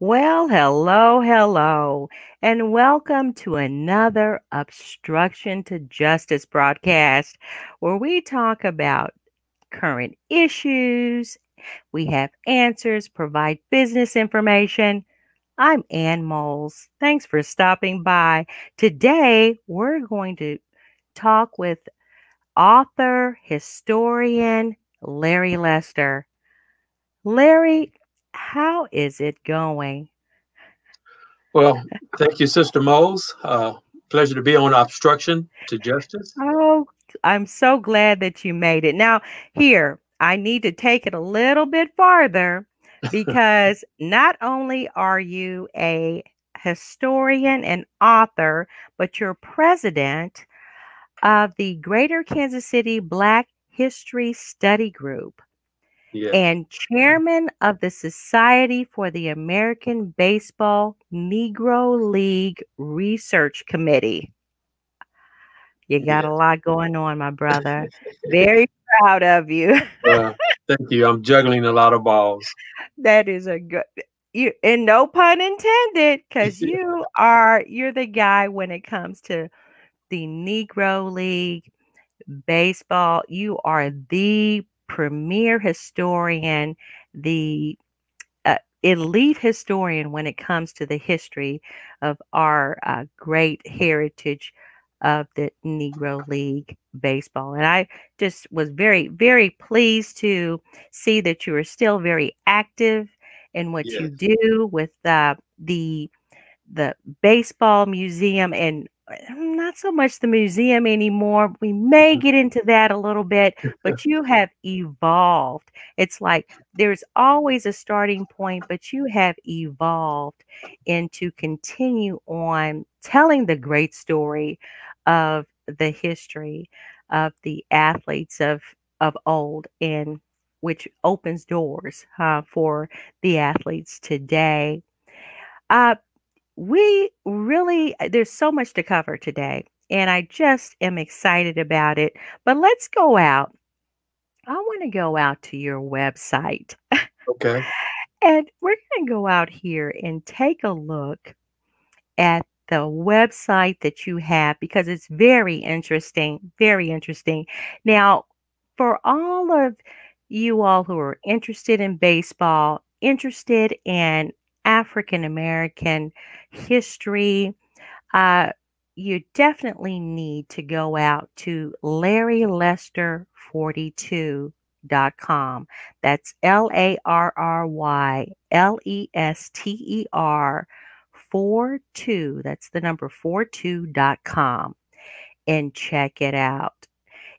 Well, hello, hello, and welcome to another Obstruction to Justice broadcast where we talk about current issues, we have answers, provide business information. I'm Ann Moals. Thanks for stopping by. Today, we're going to talk with author, historian Larry Lester. Larry, how is it going? Well, thank you, Sister Moals. Uh, pleasure to be on Obstruction to Justice. Oh, I'm so glad that you made it. Now, here, I need to take it a little bit farther because not only are you a historian and author, but you're president of the Greater Kansas City Black History Study Group Yeah. and chairman of the Society for the American Baseball Negro League Research Committee. You got a lot going on, my brother. Very proud of you. Uh, thank you. I'm juggling a lot of balls. That is a good you and no pun intended, because Yeah. you are you're the guy when it comes to the Negro League baseball. You are the premier historian, the uh, elite historian when it comes to the history of our uh, great heritage of the Negro League baseball. And I just was very, very pleased to see that you are still very active in what you do with uh, the the baseball museum and not so much the museum anymore. We may Mhm. get into that a little bit, but you have evolved. It's like there's always a starting point, but you have evolved into continue on telling the great story of the history of the athletes of of old and which opens doors uh, for the athletes today. Uh, we really, uh, there's so much to cover today, and I just am excited about it. But let's go out. I want to go out to your website, Okay. and we're going to go out here and take a look at the website that you have because it's very interesting. Very interesting. Now, for all of you all who are interested in baseball, interested in African American history, uh, you definitely need to go out to LarryLester42.com. That's L A R R Y L E S T E R 42. That's the number 42.com and check it out.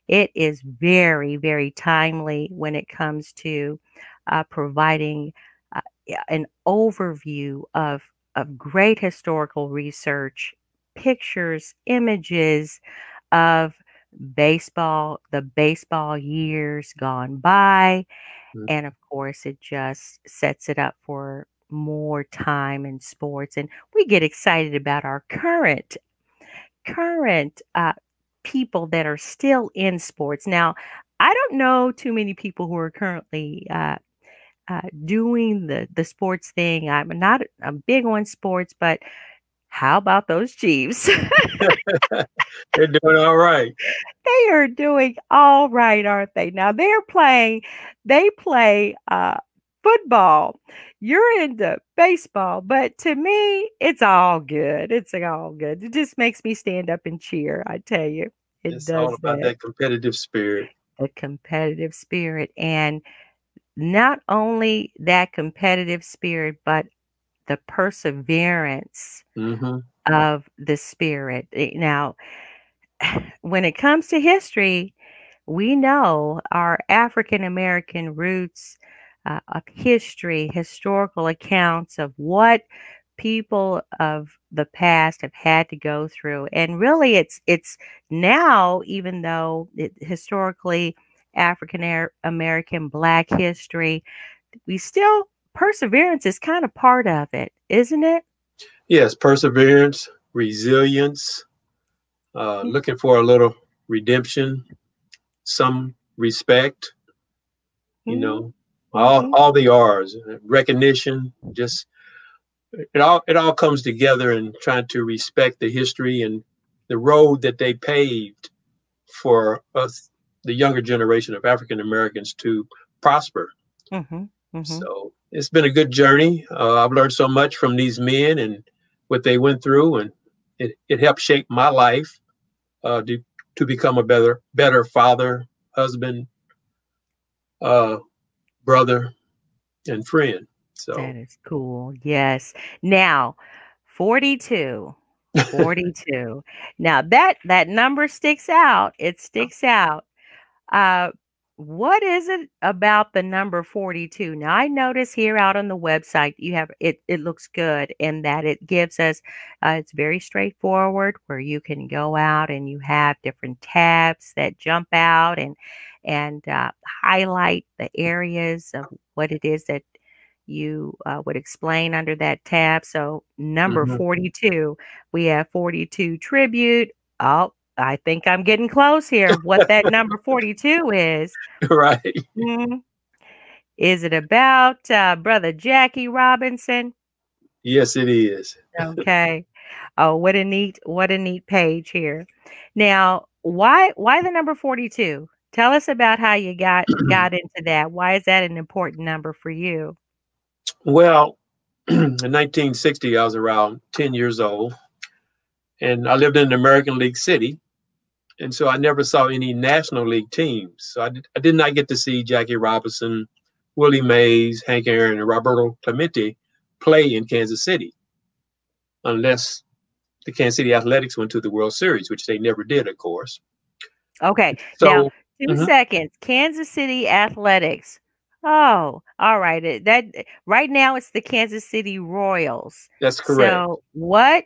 It is very, very timely when it comes to uh, providing uh, an overview of, of great historical research, pictures, images of baseball, the baseball years gone by. Mm. And of course, it just sets it up for more time in sports. And we get excited about our current current uh, people that are still in sports. Now, I don't know too many people who are currently uh, uh, doing the the sports thing. I'm not a big on sports, but how about those Chiefs? They're doing all right. they are doing all right, aren't they? Now they're playing. They play uh, football. You're into baseball, but to me, it's all good. It's all good. It just makes me stand up and cheer. I tell you, it It's does all about that. that competitive spirit. The competitive spirit, and not only that competitive spirit, but the perseverance hmm of the spirit. Eh, Now, when it comes to history, we know our African American roots uh, of history, historical accounts of what people of the past have had to go through, and really, it's it's now even though it, historically African American Black history, we still perseverance is kind of part of it, isn't it? Yes, perseverance, resilience, uh, Mhm. looking for a little redemption, some respect, you Mhm. know, all Mhm. all the R's, uh, recognition, just it all it all comes together in trying to respect the history and the road that they paved for us, the younger generation of African Americans, to prosper. Mhm. Mhm. So it's been a good journey. Uh, I've learned so much from these men and what they went through, and it, it helped shape my life uh, to to become a better better father, husband, uh, brother, and friend. So That is cool. Yes. Now, 42. 42. now that that number sticks out. It sticks out. Uh what is it about the number 42? Now I notice here out on the website you have it it looks good in that it gives us uh, it's very straightforward where you can go out and you have different tabs that jump out and and uh, highlight the areas of what it is that you uh, would explain under that tab. So, number Mhm. 42, we have 42 tribute. Oh, I think I'm getting close here. What that number 42 is. right. Mhm. Is it about uh, Brother Jackie Robinson? Yes, it is. Okay. Oh, what a neat, what a neat page here. Now, why why the number 42? Tell us about how you got got into that. Why is that an important number for you? Well, in 1960, I was around 10 years old, and I lived in an American League city. And so I never saw any National League teams. So I did, I did not get to see Jackie Robinson, Willie Mays, Hank Aaron, and Roberto Clemente play in Kansas City, unless the Kansas City Athletics went to the World Series, which they never did, of course. Okay. So now, 2 mhm. seconds. Kansas City Athletics. Oh, all right. That right now it's the Kansas City Royals. that's correct. So what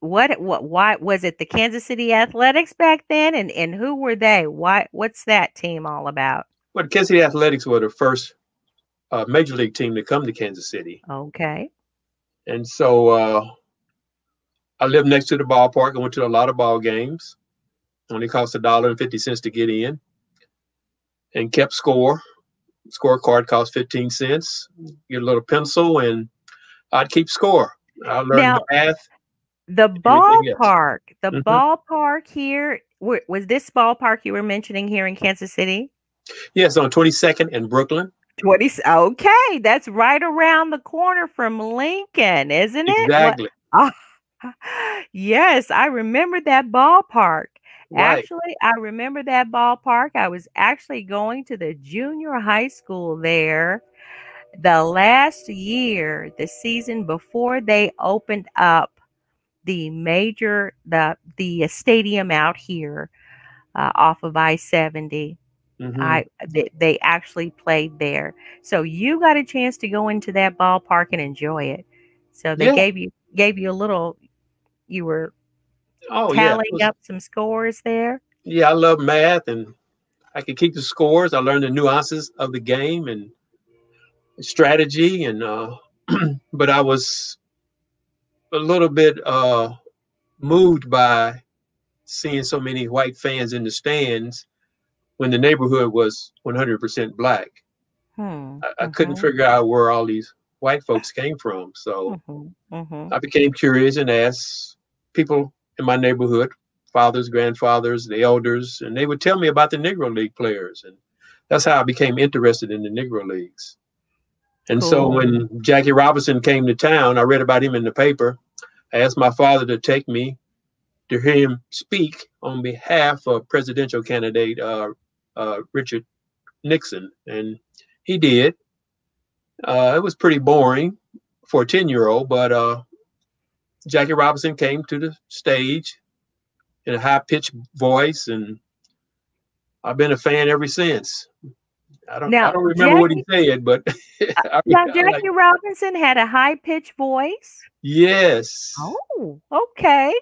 what what why was it the Kansas City Athletics back then and and who were they? Why what's that team all about? but Kansas City Athletics were the first uh, major league team to come to Kansas City. Okay. And so uh, I lived next to the ballpark. I went to a lot of ball games. Only cost a dollar and fifty cents to get in, and kept score. Scorecard cost fifteen cents. Get a little pencil, and I'd keep score. I learned Now- math. The ballpark, the Mhm. ballpark here, wa- was this ballpark you were mentioning here in Kansas City? Yes, on Twenty Second in Brooklyn. 20 okay that's right around the corner from lincoln isn't it What- Exactly. yes i remember that ballpark Right. actually i remember that ballpark i was actually going to the junior high school there the last year the season before they opened up the major the the stadium out here uh, off of i-70 Mhm. I they, they actually played there. So you got a chance to go into that ballpark and enjoy it. So they Yeah. gave you gave you a little you were oh yeah. tallying was- up some scores there. yeah, I love math and I could keep the scores. I learned the nuances of the game and strategy and uh but I was a little bit uh moved by seeing so many white fans in the stands when the neighborhood was 100% black. Hmm. I, I couldn't figure out where all these white folks came from. So hmm hmm I became curious and asked people in my neighborhood, fathers, grandfathers, the elders, and they would tell me about the Negro League players. And that's how I became interested in the Negro Leagues. And so when Jackie Robinson came to town, I read about him in the paper. I asked my father to take me to hear him speak on behalf of presidential candidate uh, uh, Richard Nixon. And he did. Uh, it was pretty boring for a 10 year old, but uh, Jackie Robinson came to the stage in a high pitched voice, and I've been a fan ever since. I don't, Now, I don't remember what he said, but uh, I, Now I like- Jackie Robinson had a high pitched voice. yes. Oh, okay.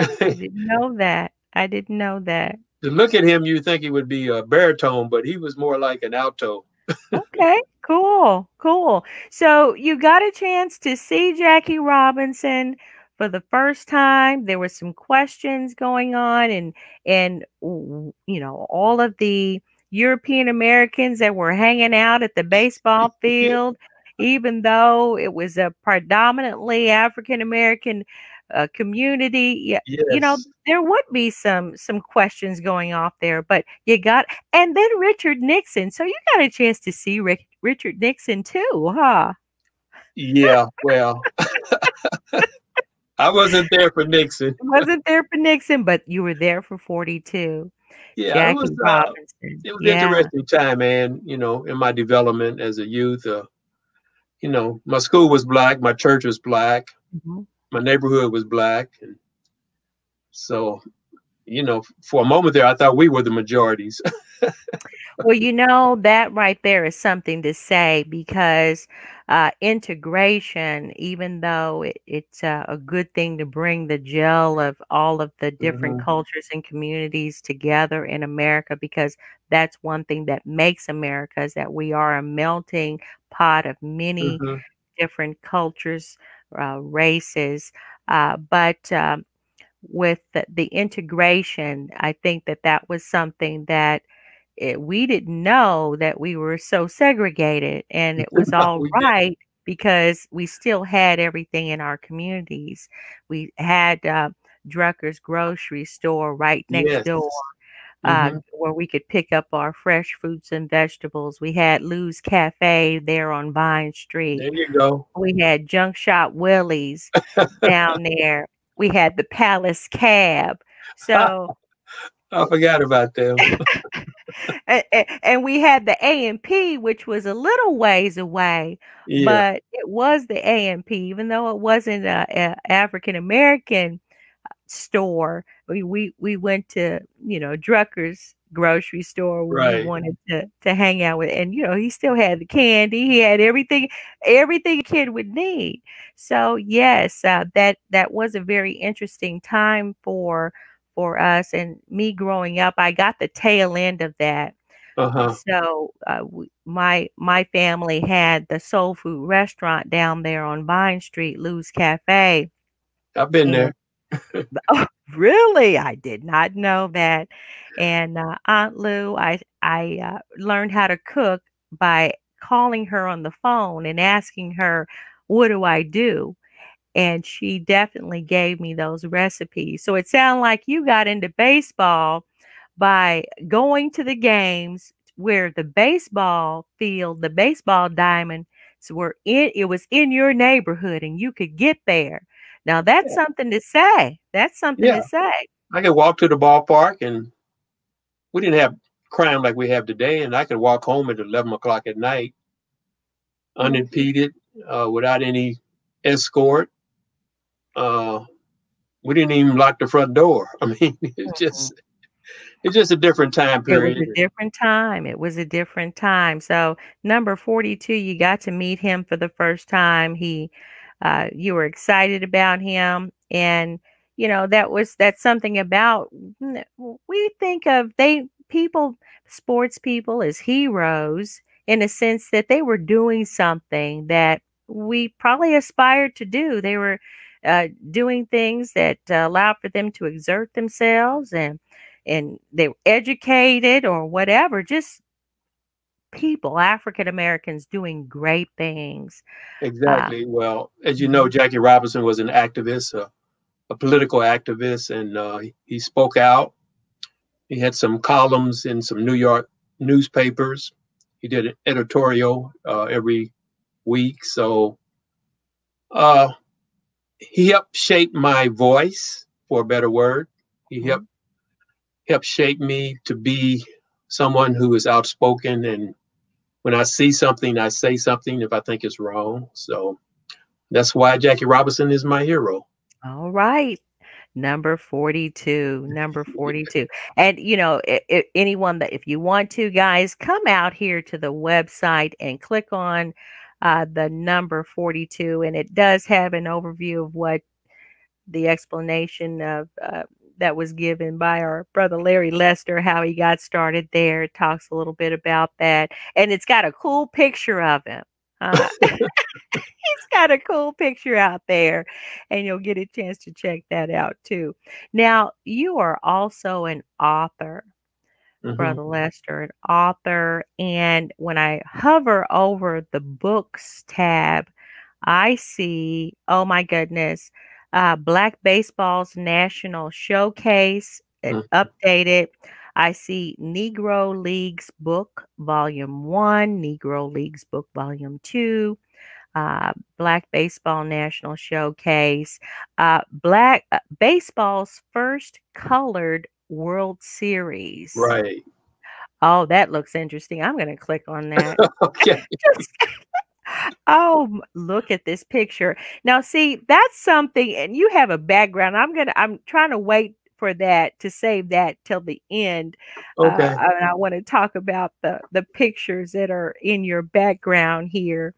I didn't know that. I didn't know that. to look at him, you think he would be a baritone, but he was more like an alto. Okay, cool, cool. So you got a chance to see Jackie Robinson for the first time. There were some questions going on, and and you know all of the European Americans that were hanging out at the baseball field, even though it was a predominantly African American uh, community. Yeah, you know there would be some some questions going off there, but you got and then Richard Nixon. So you got a chance to see Rick, Richard Nixon too, huh? Yeah. Well, I wasn't there for Nixon. Wasn't there for Nixon, but you were there for 42. Yeah, it Jackie was. Uh, it was Yeah. interesting time, man. You know, in my development as a youth. Uh, you know, my school was black, my church was black, Mhm. my neighborhood was black, and so, you know, for a moment there, I thought we were the majorities. Well, you know, that right there is something to say because uh, integration, even though it, it's uh, a good thing to bring the gel of all of the different Mhm. cultures and communities together in America, because that's one thing that makes America is that we are a melting pot of many Mhm. different cultures, uh, races. Uh, but um, with the, the integration, I think that that was something that it, we didn't know that we were so segregated, and it was all right because we still had everything in our communities. We had uh, Drucker's grocery store right next Yes. door uh, Mhm. where we could pick up our fresh fruits and vegetables. We had Lou's Cafe there on Vine Street. There you go. We had Junk Shop Willie's down there. We had the Palace Cab. So, I forgot about them. and, and we had the A&P, which was a little ways away, Yeah. but it was the A&P, even though it wasn't a, a African American store. We, we we went to you know Drucker's grocery store where we wanted to to hang out with, and you know he still had the candy, he had everything, everything a kid would need. So yes, uh, that that was a very interesting time for for us and me growing up. I got the tail end of that. Uh-huh. So uh, my my family had the soul food restaurant down there on Vine Street, Lou's Cafe. I've been there. Oh, really? I did not know that. And uh, Aunt Lou, I I uh, learned how to cook by calling her on the phone and asking her, "What do I do?" And she definitely gave me those recipes. So it sounded like you got into baseball by going to the games where the baseball field, the baseball diamonds were in. It was in your neighborhood, and you could get there. Now that's Yeah. something to say. That's something Yeah. to say. I could walk to the ballpark and we didn't have crime like we have today. And I could walk home at 11 o'clock at night Mm-hmm. unimpeded, uh, without any escort. Uh, we didn't even lock the front door. I mean, it's just, it's just a different time Mm-hmm. It was period. a different time. It was a different time. So number 42, you got to meet him for the first time. He uh you were excited about him and you know that was that's something about we think of they people sports people as heroes in a sense that they were doing something that we probably aspired to do. They were uh, doing things that uh, allowed for them to exert themselves and and they were educated or whatever just people african americans doing great things Exactly. well, as you know, Jackie Robinson was an activist, a, a political activist, and uh, he- he spoke out. He had some columns in some New York newspapers. He did an editorial uh, every week. So uh, he helped shape my voice, for a better word. He mm-hmm. helped helped shape me to be someone who is outspoken and when I see something, I say something if I think it's wrong. So that's why Jackie Robinson is my hero. all right number 42 number 42 and you know i i anyone that if you want to guys come out here to the website and click on uh, the number 42 and it does have an overview of what the explanation of uh, that was given by our brother Larry Lester, how he got started there. It talks a little bit about that, and it's got a cool picture of him. Uh, he's got a cool picture out there, and you'll get a chance to check that out too. Now, you are also an author, Mhm. Brother Lester, an author. And when I hover over the books tab, I see, oh my goodness, uh, Black Baseball's National Showcase, it Mm. updated. I see Negro Leagues Book Volume 1, Negro Leagues Book Volume 2, uh, Black Baseball National Showcase, uh, Black uh, Baseball's first colored World Series. Right. Oh, that looks interesting. I'm going to click on that. Okay. oh, look at this picture. Now, see, that's something, and you have a background. I'm gonna, I'm trying to wait for that to save that till the end. Okay. Uh, and I want to talk about the the pictures that are in your background here,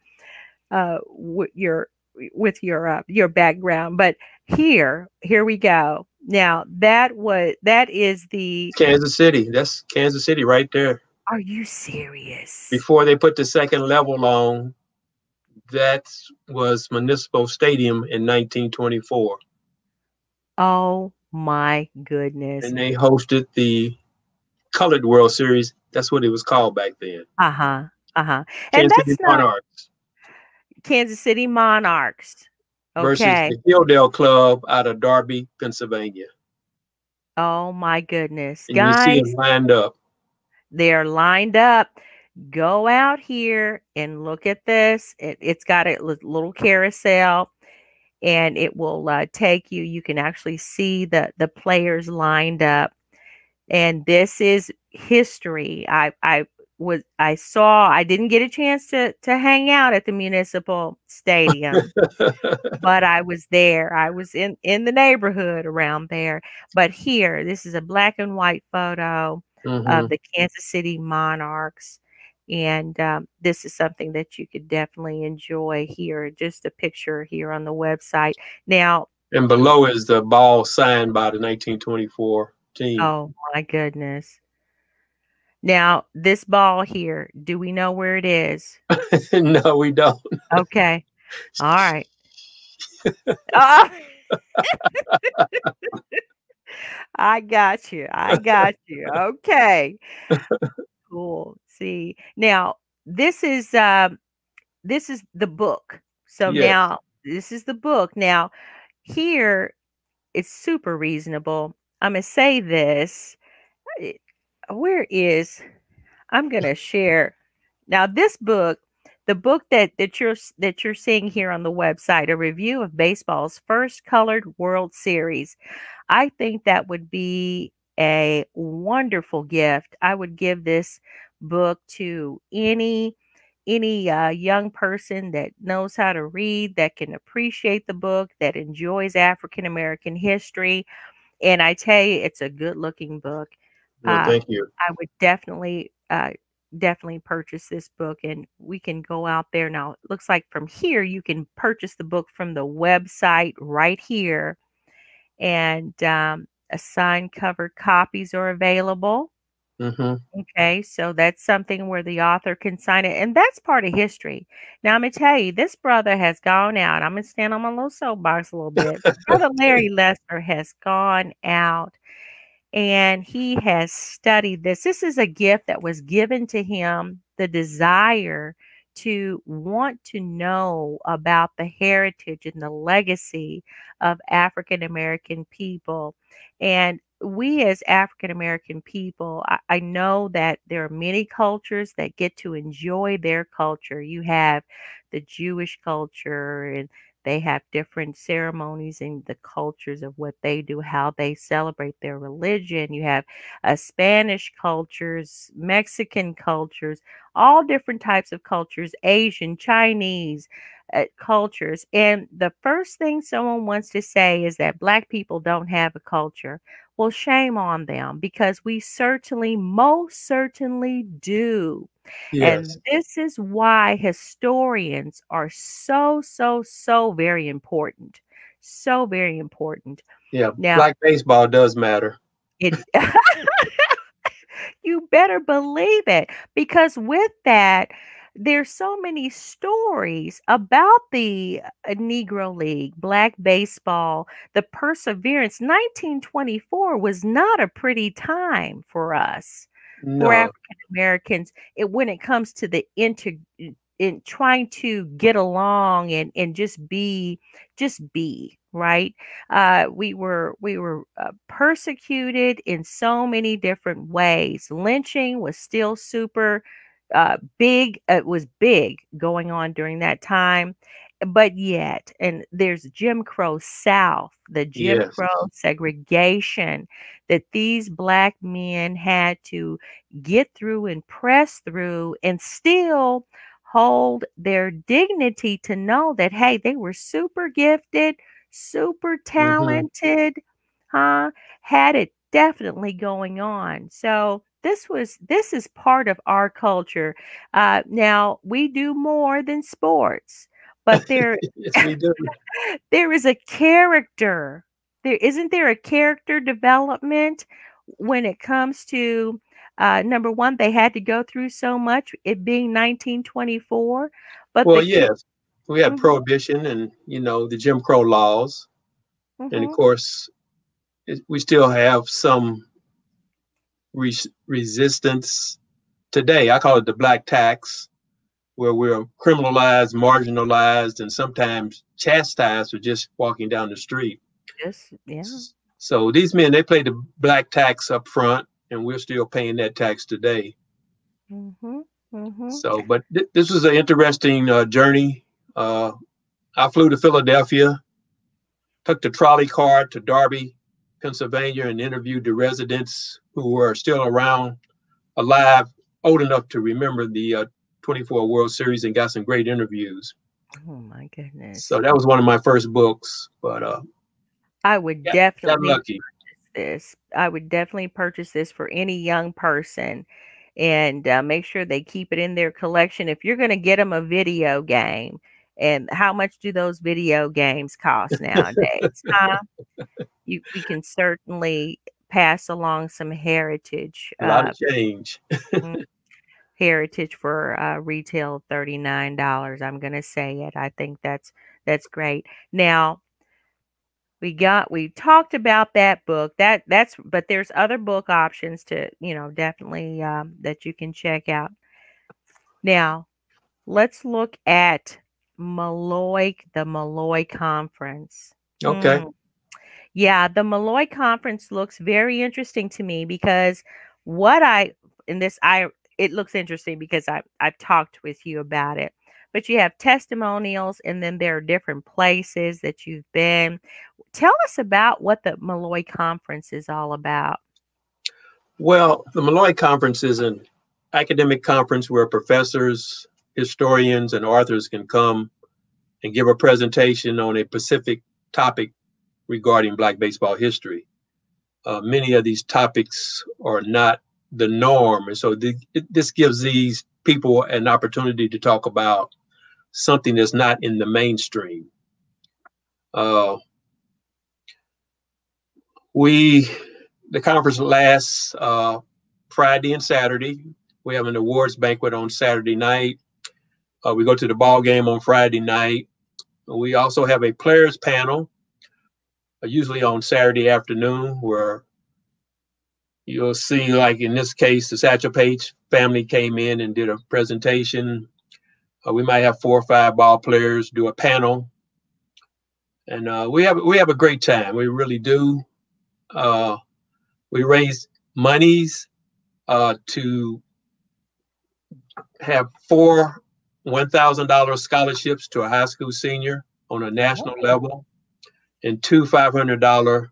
uh, with your with your uh, your background. But here, here we go. Now that was that is the. Kansas City. That's Kansas City right there. Are you serious? Before they put the second level on, that was Municipal Stadium in 1924. Oh my goodness. And they hosted the Colored World Series. That's what it was called back then. Uh huh. Uh huh. And that's City not Monarchs Kansas City Monarchs. Versus the Hilldale Club out of Darby, Pennsylvania. Oh my goodness. And you see Guys, them lined up. they're lined up. Go out here and look at this. It, it's got a little carousel and it will uh, take you. You can actually see the, the players lined up. And this is history. I, I was I saw I didn't get a chance to to hang out at the municipal stadium. but I was there. I was in in the neighborhood around there. But here, this is a black and white photo Mhm. of the Kansas City Monarchs, and um, this is something that you could definitely enjoy here. Just a picture here on the website. Now, And below is the ball signed by the 1924 team. oh my goodness. Now, this ball here, do we know where it is? no, we don't. Okay. All right. Oh. I got you. I got you. Okay. Cool. See. Now, this is um this is the book. So Yes. now this is the book. Now, here it's super reasonable. I'm going to say this. Where is I'm going to share. Now, this book the book that that you're that you're seeing here on the website a review of baseball's first colored world series i think that would be a wonderful gift i would give this book to any any uh, young person that knows how to read that can appreciate the book that enjoys african american history and i tell you it's a good looking book Well, Uh, thank you. I would definitely, uh, definitely purchase this book, and we can go out there now. It looks like from here you can purchase the book from the website right here, and um, a signed cover copies are available. hmm Okay, so that's something where the author can sign it, and that's part of history. Now, I'm gonna tell you, this brother has gone out. I'm gonna stand on my little soapbox a little bit. brother Larry Lester has gone out and he has studied this. This is a gift that was given to him, the desire to want to know about the heritage and the legacy of African American people. And we, as African American people, I, I know that there are many cultures that get to enjoy their culture. You have the Jewish culture and they have different ceremonies and the cultures of what they do, how they celebrate their religion. You have uh, Spanish cultures, Mexican cultures, all different types of cultures, Asian, Chinese uh, cultures. And the first thing someone wants to say is that Black people don't have a culture. Well, shame on them because we certainly, most certainly do. Yes. And this is why historians are so, so, so very important. So very important. yeah. now- Black baseball does matter. It you better believe it. Because with that, there's so many stories about the uh, Negro League, black baseball, the perseverance. 1924 was not a pretty time for us, for African Americans. It when it comes to the inter in trying to get along and and just be just be right uh we were we were uh, persecuted in so many different ways lynching was still super uh big it was big going on during that time but yet and there's jim crow south the jim Yes. crow segregation that these black men had to get through and press through and still hold their dignity to know that hey they were super gifted super talented huh had it definitely going on so this was this is part of our culture uh now we do more than sports but there yes, there is a character there isn't there a character development when it comes to uh, number one they had to go through so much it being 1924 but Well, yes, we had Mhm. prohibition and you know the Jim Crow laws, and Mhm. of course, it, we still have some res- resistance today. I call it the black tax, where we're criminalized, marginalized, and sometimes chastised for just walking down the street. Just- yeah So these men, they pay the black tax up front, and we're still paying that tax today. hmm hmm So, but th- this was an interesting uh, journey. Uh, I flew to Philadelphia, took the trolley car to Darby, Pennsylvania, and interviewed the residents who were still around, alive, old enough to remember the uh, 24 World Series, and got some great interviews. oh my goodness So that was one of my first books, but uh, i would got definitely lucky. this. I would definitely purchase this for any young person and uh, make sure they keep it in their collection. If you're going to get them a video game, and how much do those video games cost nowadays? huh? You, we can certainly pass along some heritage. A lot Uh, of change. heritage for uh, retail thirty nine dollars. I'm going to say it. I think that's that's great. Now we got we talked about that book that that's but there's other book options to you know definitely um, that you can check out. Now let's look at Malloy the Malloy conference. Okay. Mm. Yeah, the Malloy conference looks very interesting to me because what I in this I it looks interesting because I I've talked with you about it. But you have testimonials and then there are different places that you've been. Tell us about what the Malloy conference is all about. Well, the Malloy Conference is an academic conference where professors, historians, and authors can come and give a presentation on a specific topic regarding Black baseball history. Uh, many of these topics are not the norm, and so this gives these people an opportunity to talk about something that's not in the mainstream. Uh, we the conference lasts uh, Friday and Saturday. We have an awards banquet on Saturday night. Uh, we go to the ball game on Friday night. We also have a players panel, uh, usually on Saturday afternoon, where you'll see, like in this case, the Satchel Paige family came in and did a presentation. Uh, we might have four or five ball players do a panel, and uh, we have we have a great time. We really do. Uh, we raise monies uh, to have four $1,000 scholarships to a high school senior on a national Oh. level and two $500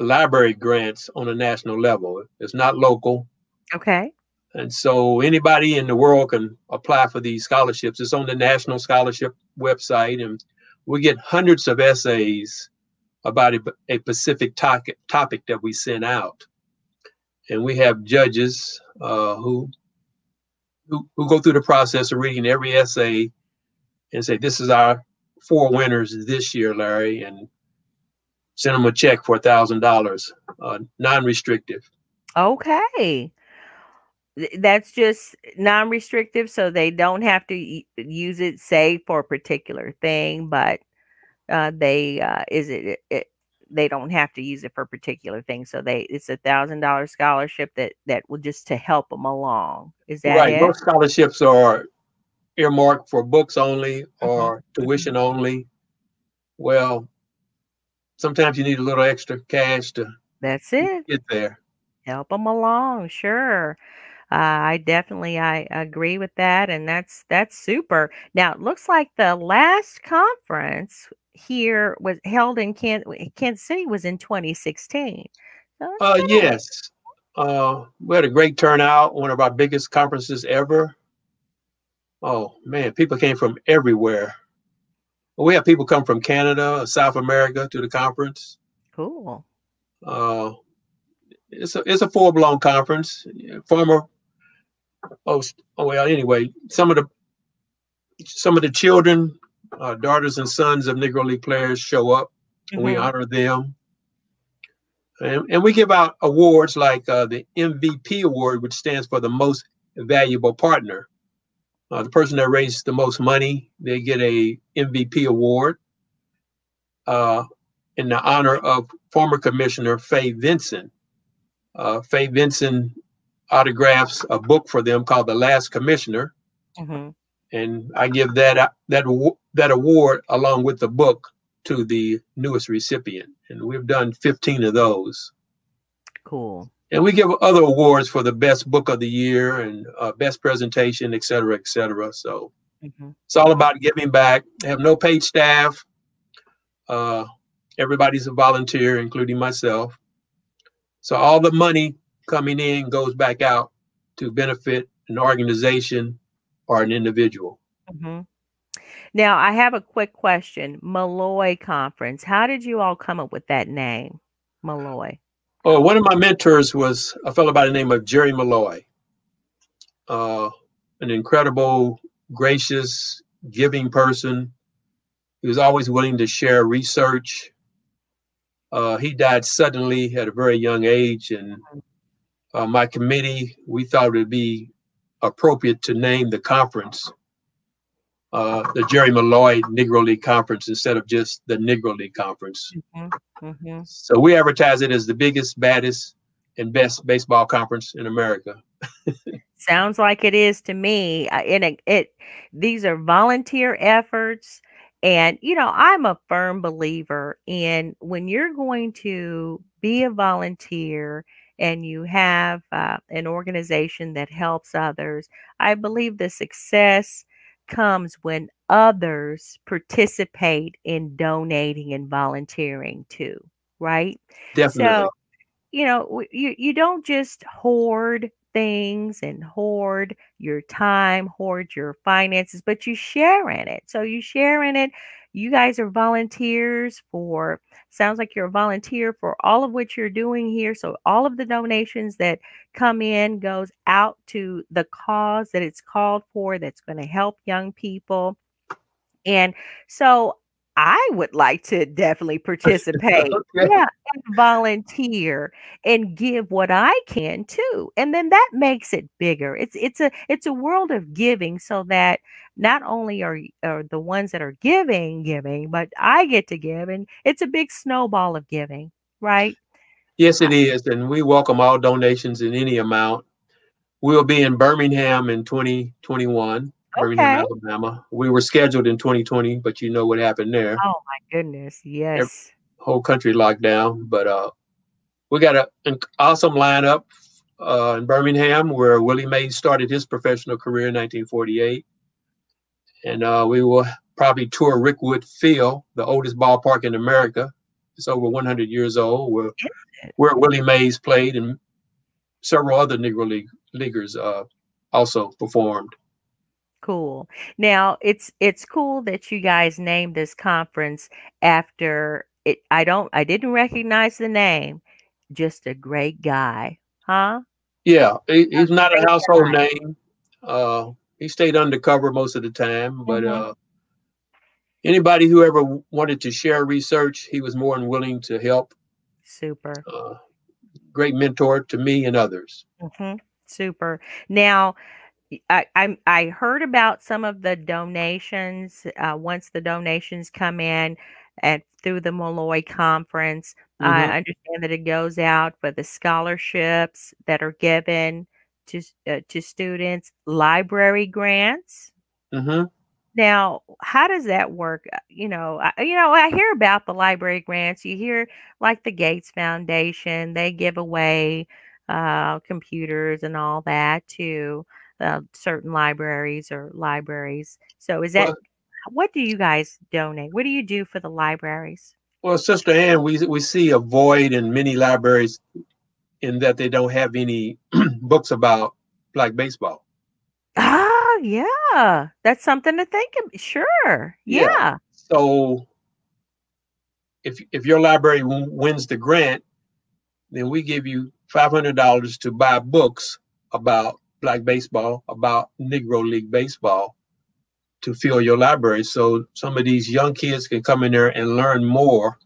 library grants on a national level. It's not local. Okay. And so anybody in the world can apply for these scholarships. It's on the National Scholarship website, and we get hundreds of essays about a, a specific topic, topic that we send out. And we have judges uh, who, who go through the process of reading every essay and say, "This is our four winners this year, Larry," and send them a check for a thousand dollars, uh, non-restrictive. Okay. that's just non-restrictive, so they don't have to use it, say, for a particular thing, but uh, they uh, is it, it they don't have to use it for particular things. So they it's a thousand dollar scholarship that that will just to help them along. Is that Right. it? Most scholarships are earmarked for books only Mhm, or tuition only. Well, sometimes you need a little extra cash to That's it. get there. help them along sure uh, i definitely i agree with that and that's that's super now it looks like the last conference here was held in Kan- kansas city was in 2016 so Uh, yes. Uh, we had a great turnout, one of our biggest conferences ever. Oh man, people came from everywhere. We have people come from Canada, South America to the conference. cool Uh, it's a it's a full blown conference. Former oh, oh well anyway, some of the some of the children, uh, daughters and sons of Negro League players show up. and We Mhm. honor them, and, and we give out awards like uh, the MVP award, which stands for the most valuable partner. Uh, the person that raised the most money, they get a MVP award. Uh, in the honor of former Commissioner Fay Vincent. Uh, Fay Vincent autographs a book for them called The Last Commissioner, Mhm. and I give that that that award along with the book to the newest recipient. And we've done 15 of those. cool And we give other awards for the best book of the year and uh, best presentation, et cetera, et cetera. So Mhm. it's all about giving back. I have no paid staff. Uh, everybody's a volunteer, including myself. So all the money coming in goes back out to benefit an organization or an individual. Mhm. Now i have a quick question malloy conference how did you all come up with that name malloy Oh, one of my mentors was a fellow by the name of Jerry Malloy, uh, an incredible, gracious, giving person. He was always willing to share research. Uh, he died suddenly at a very young age, and uh, my committee we thought it would be appropriate to name the conference uh, the Jerry Malloy Negro League Conference instead of just the Negro League Conference. Mhm. Mhm. So we advertise it as the biggest, baddest, and best baseball conference in America. Sounds like it is to me. And it, it these are volunteer efforts. And, you know, I'm a firm believer in when you're going to be a volunteer and you have uh, an organization that helps others, I believe the success comes when others participate in donating and volunteering too, right? Definitely. So, you know, you you don't just hoard things and hoard your time, hoard your finances, but you share in it. So you share in it. You guys are volunteers for sounds like you're a volunteer for all of what you're doing here. So all of the donations that come in goes out to the cause that it's called for that's going to help young people. And so I would like to definitely participate. Okay. Yeah, and volunteer and give what I can too. And then that makes it bigger. It's it's a it's a world of giving so that not only are, are the ones that are giving giving, but I get to give and it's a big snowball of giving, right? Yes, it uh, is. And we welcome all donations in any amount. We'll be in Birmingham in 2021, Birmingham, Okay. Alabama. We were scheduled in 2020, but you know what happened there. Oh my goodness. Yes. Whole country locked down. But uh, we got a, an awesome lineup uh, in Birmingham where Willie Mays started his professional career in 1948. And uh, we will probably tour Rickwood Field, the oldest ballpark in America. It's over 100 years old, where, where Willie Mays played and several other Negro League leaguers uh, also performed. Cool. Now it's it's cool that you guys named this conference after it. I don't I didn't recognize the name. Just a great guy, huh? Yeah, he, he's not a household guy. name. Uh, he stayed undercover most of the time, but Mhm. uh, anybody who ever wanted to share research, he was more than willing to help. Super. Uh, great mentor to me and others. hmm Super. Now, I, I I heard about some of the donations. Uh, once the donations come in at through the Malloy conference, mm-hmm. I understand that it goes out for the scholarships that are given to uh, to students, library grants. Mm-hmm. Now, how does that work? Uh, you know, I, you know, I hear about the library grants. You hear like the Gates Foundation; they give away uh, computers and all that to uh, certain libraries or libraries. So, is that well, what do you guys donate? What do you do for the libraries? Well, Sister Ann, we we see a void in many libraries in that they don't have any books about black baseball. Ah, yeah, that's something to think of. Sure, yeah. yeah. So, if if your library wins the grant, then we give you five hundred dollars to buy books about black baseball, about Negro League baseball, to fill your library. So some of these young kids can come in there and learn more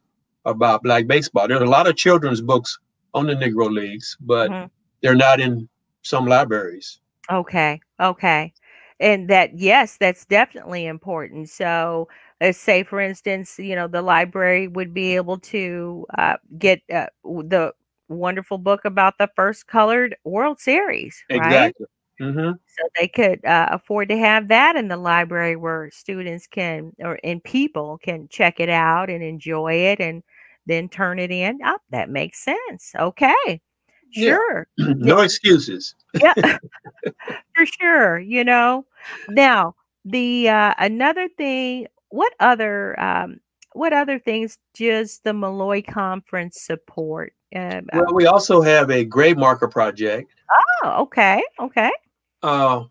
about black baseball. There's a lot of children's books on the Negro Leagues, but mm-hmm. they're not in some libraries. Okay. Okay. And that, yes, that's definitely important. So, uh, say, for instance, you know, the library would be able to uh, get uh, the wonderful book about the first colored World Series, right? Exactly. Mm-hmm. So they could uh, afford to have that in the library where students can or and people can check it out and enjoy it and then turn it in. Oh, that makes sense. Okay. Sure. Yeah. no excuses. yeah. For sure. You know. Now, the uh another thing, what other um what other things does the Malloy conference support? Uh, well, we also have a grave marker project. Oh, okay. Okay. Uh,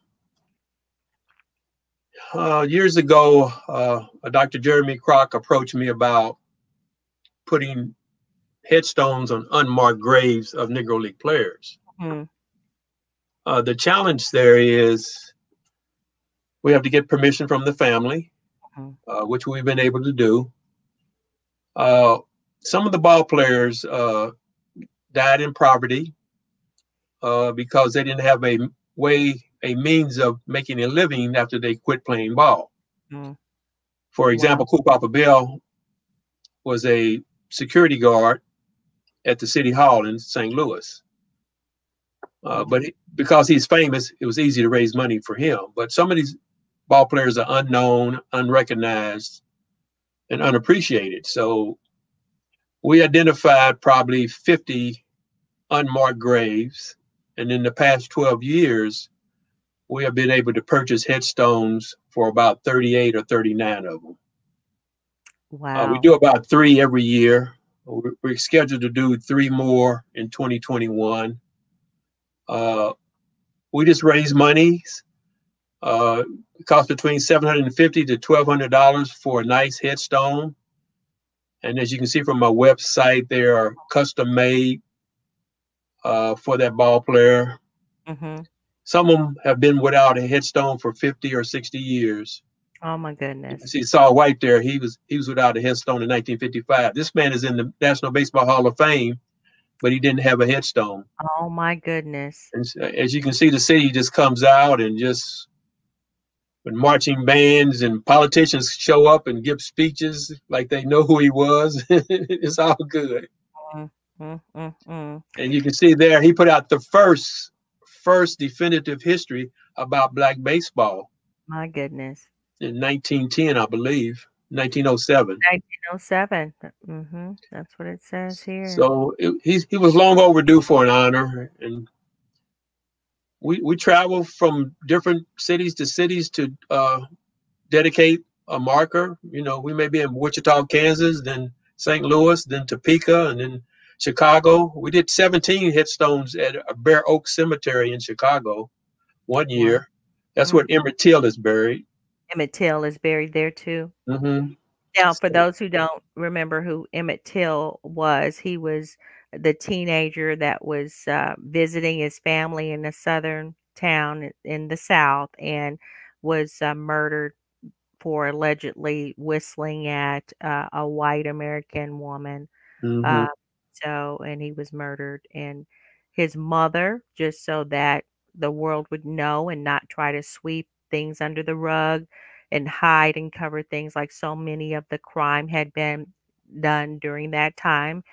uh, years ago, uh, Dr. Jeremy Krock approached me about putting headstones on unmarked graves of Negro League players. Mm-hmm. Uh, the challenge there is we have to get permission from the family, mm-hmm. uh, which we've been able to do. Uh, some of the ball players uh, died in poverty uh, because they didn't have a way, a means of making a living after they quit playing ball. Mm-hmm. For example, wow. Papa Bell was a security guard at the city hall in St. Louis. Uh, but he, because he's famous, it was easy to raise money for him. But some of these ball players are unknown, unrecognized, and unappreciated. So we identified probably 50 unmarked graves. And in the past 12 years, we have been able to purchase headstones for about 38 or 39 of them. Wow. Uh, we do about three every year. We're, we're, scheduled to do three more in 2021. Uh, we just raise monies. Uh, costs between 750 to 1200 dollars for a nice headstone. And as you can see from my website, they are custom made uh, for that ball player. Mm-hmm. Some of them have been without a headstone for 50 or 60 years. Oh my goodness! See Sol White there. He was he was without a headstone in 1955. This man is in the National Baseball Hall of Fame, but he didn't have a headstone. Oh my goodness! And as you can see, the city just comes out and just when marching bands and politicians show up and give speeches like they know who he was. it's all good. Mm, mm, mm, and you can see there he put out the first first definitive history about black baseball. My goodness in 1910, I believe. 1907. 1907. Mm-hmm. That's what it says here. So it, he he was long overdue for an honor, and we we travel from different cities to cities to uh, dedicate a marker. You know, we may be in Wichita, Kansas, then St. Louis, then Topeka, and then Chicago. We did 17 headstones at a Burr Oak Cemetery in Chicago one year. That's mm-hmm. where Emmett Till is buried. Emmett Till is buried there too. Mm-hmm. Now, for those who don't remember who Emmett Till was, he was the teenager that was uh, visiting his family in a southern town in the South and was uh, murdered for allegedly whistling at uh, a white American woman. Mm-hmm. Uh, so, and he was murdered. And his mother, just so that the world would know and not try to sweep things under the rug and hide and cover things like so many of the crime had been done during that time.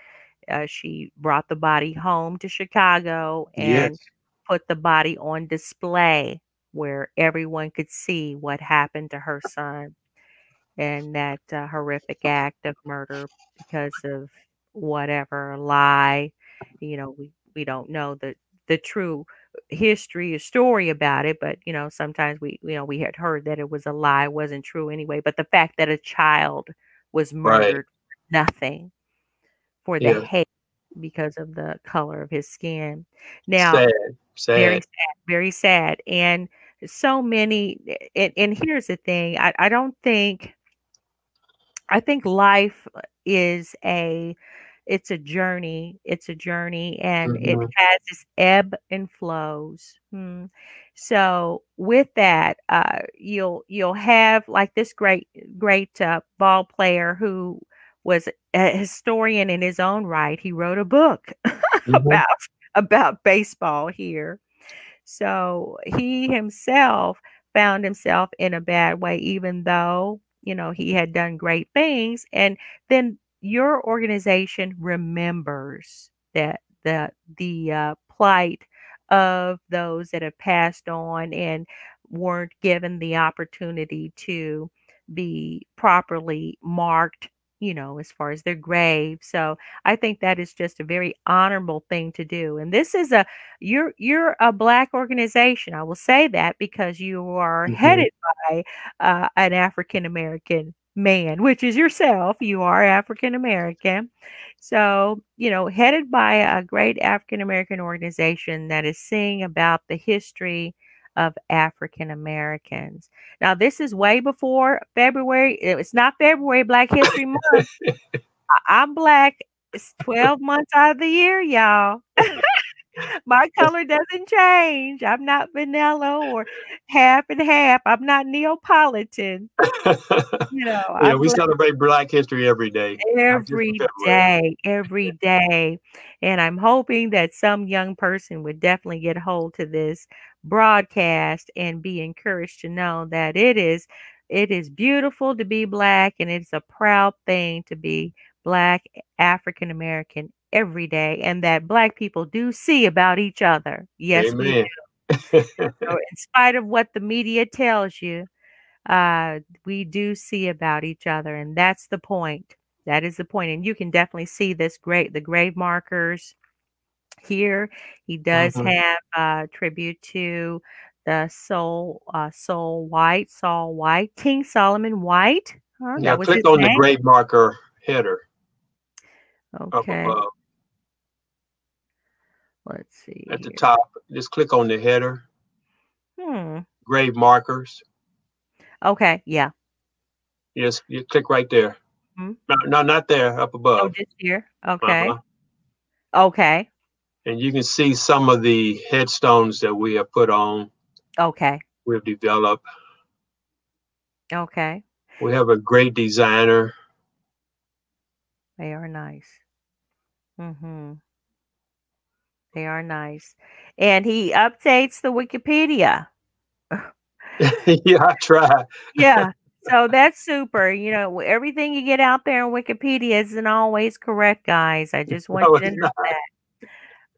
Uh, she brought the body home to Chicago and Yes. put the body on display where everyone could see what happened to her son and that uh, horrific act of murder because of whatever lie. You know, we, we don't know the, the true history or story about it, but you know, sometimes we, you know, we had heard that it was a lie, wasn't true anyway. But the fact that a child was murdered, for nothing for the Yeah. hate because of the color of his skin. Now, Sad. very Sad. sad, very sad. And so many, and, and here's the thing I, I don't think, I think life is a, it's a journey. It's a journey and it Mhm. has its ebb and flows. Hmm. So with that, uh, you'll, you'll have like this great, great uh, ball player who was a historian in his own right. He wrote a book Mhm. about about baseball here. So he himself found himself in a bad way, even though, you know, he had done great things. And then your organization remembers that the the uh, plight of those that have passed on and weren't given the opportunity to be properly marked, you know, as far as their grave. So I think that is just a very honorable thing to do. And this is a you're you're a black organization. I will say that because you are Mhm. headed by uh, an African American man, which is yourself. You are African American. So, you know, headed by a great African American organization that is seeing about the history of African Americans. Now, this is way before February. It's not February Black History Month. I'm black. It's 12 months out of the year, y'all. My color doesn't change. I'm not vanilla or half and half. I'm not Neapolitan. You know, yeah, I'm we black celebrate Black History every day. not just in every day, every day. And I'm hoping that some young person would definitely get hold to this broadcast and be encouraged to know that it is it is beautiful to be black and it's a proud thing to be black African American every day and that black people do see about each other. Yes, we do. so in spite of what the media tells you, uh, we do see about each other, and that's the point. That is the point, and you can definitely see this great the grave markers here. He does Mhm. have uh, tribute to the Soul uh, Sol White, Sol White, King Solomon White. Huh? Now click on the grave marker header up Okay, above let's see. at the top. Just click on the header, Hmm. grave markers. Okay, yeah. Yes, you click right there. Mhm. No, no, not there, up Oh, above. just here. Okay. Uh-huh. Okay. And you can see some of the headstones that we have put on, Okay. we've developed. Okay. We have a great designer. They are nice. Mm-hmm. They are nice. And he updates the Wikipedia. yeah, I try. Yeah. so that's super. You know, everything you get out there on Wikipedia isn't always correct, guys. I just want No, you to know not. that.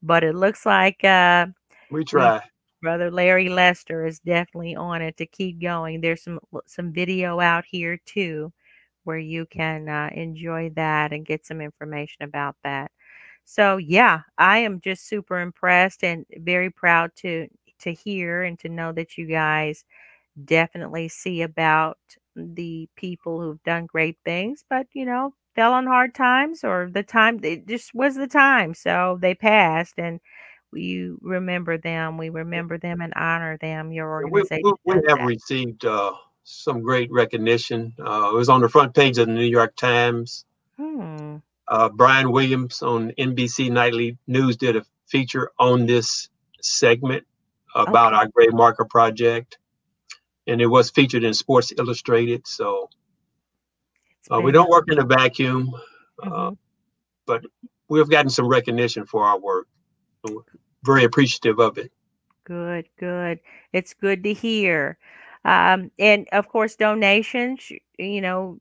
But it looks like uh We try. Brother Larry Lester is definitely on it to keep going. There's some some video out here too, where you can uh, enjoy that and get some information about that. So yeah, I am just super impressed and very proud to to hear and to know that you guys definitely see about the people who've done great things, but you know fell on hard times or the time it just was the time, so they passed and we remember them. We remember them and honor them. Your And We, organization we, we have received uh, some great recognition. Uh, it was on the front page of the New York Times. Hmm. Uh, Brian Williams on NBC Nightly News did a feature on this segment about Okay. our grave marker project. And it was featured in Sports Illustrated. So uh, we don't work in a vacuum. Uh, Mhm. we've gotten some recognition for our work. So we're very appreciative of it. Good, good. It's good to hear. Um, and of course, donations, you know,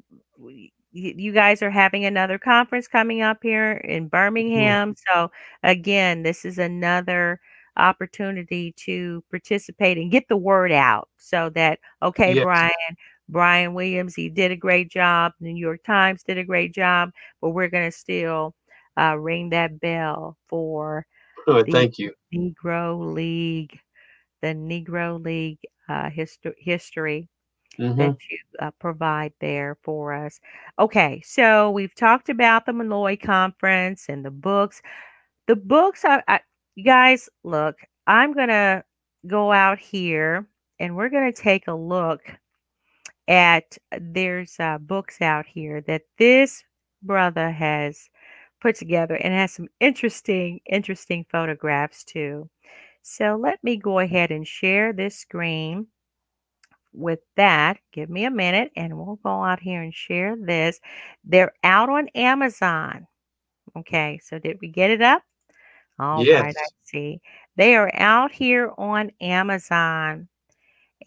you guys are having another conference coming up here in. Birmingham. So, again, this is another opportunity to participate and get the word out so that, okay, Yes. Brian, Brian Williams, he did a great job. The New York Times did a great job, but we're going to still uh, ring that bell for Oh, the thank you. Negro League, the Negro League uh, histo- history hmm that you uh, provide there for us. Okay, so we've talked about the Malloy Conference and the books. The books, I, I, you guys, look, I'm going to go out here and we're going to take a look at there's uh, books out here that this brother has put together and has some interesting, interesting photographs too. So let me go ahead and share this screen with that. Give me a minute and we'll go out here and share this. They're out on Amazon. Okay, so did we get it up? All right, Yes. I see. They are out here on Amazon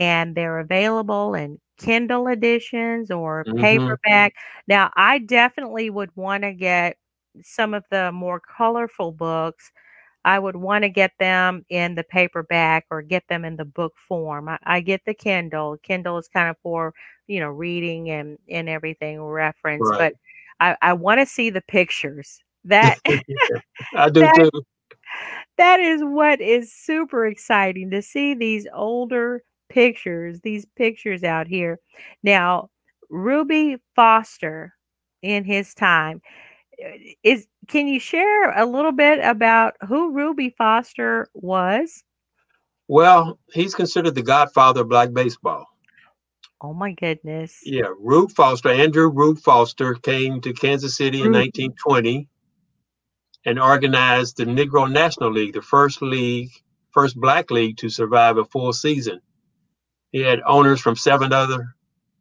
and they're available in Kindle editions or hmm paperback. Now, I definitely would want to get some of the more colorful books. I would want to get them in the paperback or get them in the book form. I, I get the Kindle. Kindle is kind of for, you know, reading and and everything reference, Right. but I, I want to see the pictures. That I do that too. that is what is super exciting to see these older pictures, these pictures out here. Now, Ruby Foster in his time is can you share a little bit about who Ruby Foster was? Well, he's considered the godfather of black baseball. Oh my goodness. Yeah, Rube Foster, Andrew Rube Foster came to Kansas City in Ruby. 1920 and organized the Negro National League, the first league, first black league to survive a full season. He had owners from seven other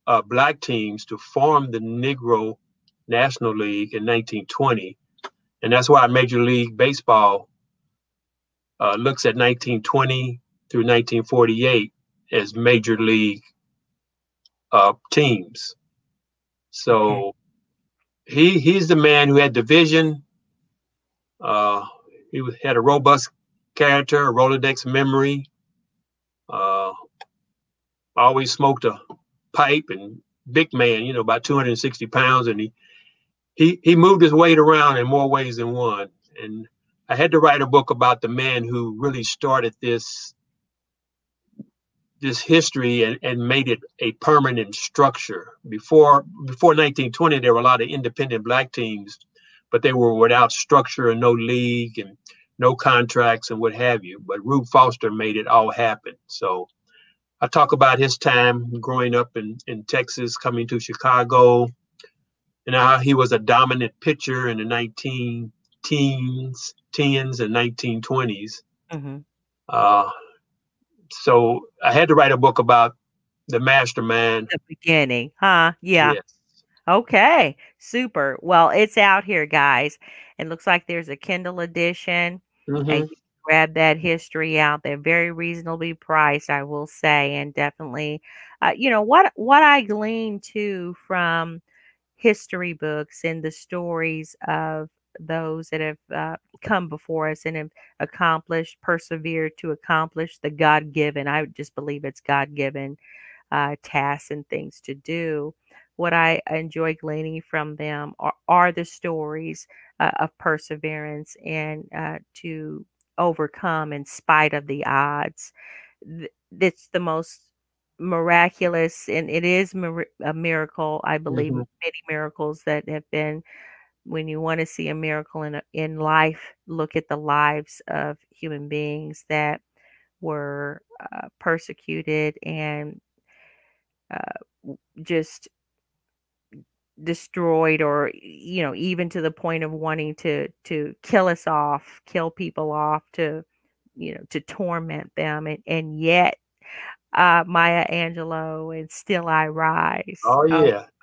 uh, black teams to form the Negro National League in 1920. And that's why Major League Baseball uh, looks at 1920 through 1948 as Major League uh, teams. Okay. So he he's the man who had the vision. Uh, he had a robust character, a Rolodex memory. Uh, always smoked a pipe and big man, you know, about 260 pounds, and he he he moved his weight around in more ways than one. And I had to write a book about the man who really started this this history and, and made it a permanent structure. Before before 1920, there were a lot of independent black teams, but they were without structure and no league and no contracts and what have you. But Rube Foster made it all happen. So I talk about his time growing up in, in Texas, coming to Chicago, and how he was a dominant pitcher in the 19 teens, teens and 1920s. hmm Uh, so I had to write a book about the mastermind. The beginning, huh? Yeah. Yes. Okay. Super. Well, it's out here, guys. It looks like there's a Kindle edition. Mhm. and grab that history out. They're very reasonably priced, I will say, and definitely, uh, you know what what I glean too from history books and the stories of those that have uh, come before us and have accomplished, persevered to accomplish the God given. I just believe it's God given uh, tasks and things to do. What I enjoy gleaning from them are, are the stories uh, of perseverance and uh, to overcome in spite of the odds. Th- It's the most miraculous, and it is a miracle. I believe Mhm. many miracles that have been. When you want to see a miracle in in life, look at the lives of human beings that were uh, persecuted and uh, just destroyed or you know even to the point of wanting to to kill us off kill people off to you know to torment them and and yet uh maya angelou and still i rise Oh oh yeah.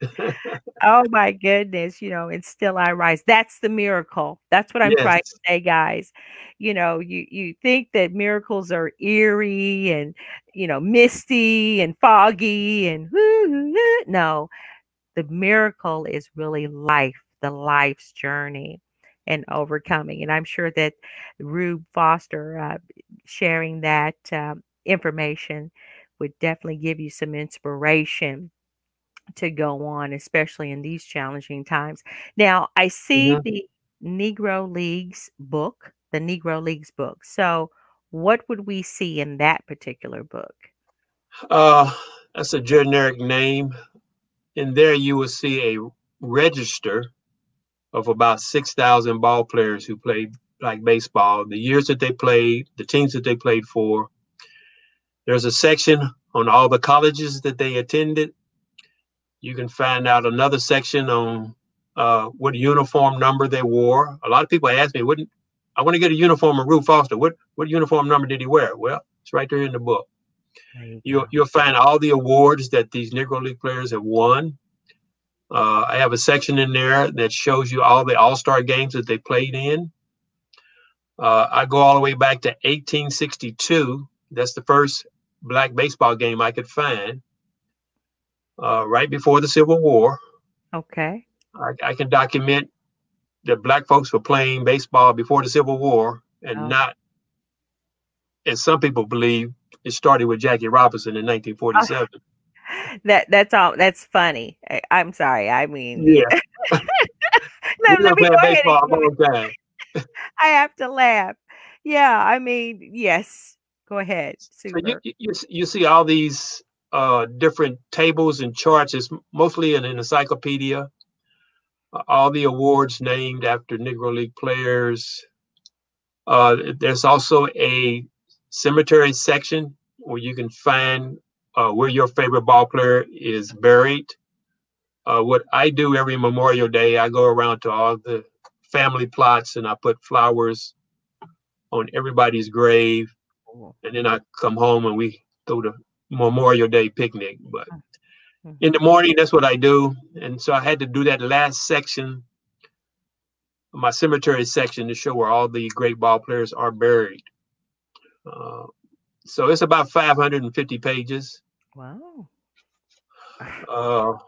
oh my goodness, you know, and still I rise. That's the miracle. That's what I'm trying to say, guys. You know, you you think that miracles are eerie and you know misty and foggy and no, the miracle is really life, the life's journey and overcoming. And I'm sure that Rube Foster uh, sharing that um, information would definitely give you some inspiration to go on, especially in these challenging times. Now, I see Mhm. the Negro Leagues book, the Negro Leagues book. So, what would we see in that particular book? Uh, that's a generic name. And there, you will see a register of about 6,000 ball players who played like baseball, the years that they played, the teams that they played for. There's a section on all the colleges that they attended. You can find out another section on uh, what uniform number they wore. A lot of people ask me, "Wouldn't I want to get a uniform of Rube Foster. What what uniform number did he wear?" Well, it's right there in the book. You You'll you'll find all the awards that these Negro League players have won. Uh, I have a section in there that shows you all the All Star games that they played in. Uh, I go all the way back to 1862. That's the first black baseball game I could find. Uh, right before the Civil War, Okay. I, I can document that black folks were playing baseball before the Civil War, and Oh. not, as some people believe, it started with Jackie Robinson in 1947. That that's all. That's funny. I, I'm sorry. I mean, Yeah. We've let me go ahead baseball and a long time. I have to laugh. Yeah, I mean, yes. Go ahead. So Super. you, you, you you see all these uh, different tables and charts. It's mostly in an encyclopedia. Uh, all the awards named after Negro League players. Uh, there's also a cemetery section where you can find uh, where your favorite ball player is buried. Uh, what I do every Memorial Day, I go around to all the family plots and I put flowers on everybody's grave. And then I come home and we throw the Memorial Day picnic. But Mhm. in the morning, that's what I do. And so I had to do that last section, my cemetery section, to show where all the great ball players are buried. Uh, so it's about 550 pages. Wow. Uh,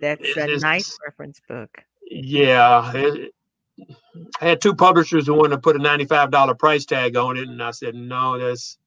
That's a nice reference book. yeah, it- I had two publishers who wanted to put a $95 price tag on it, and I said, no, that's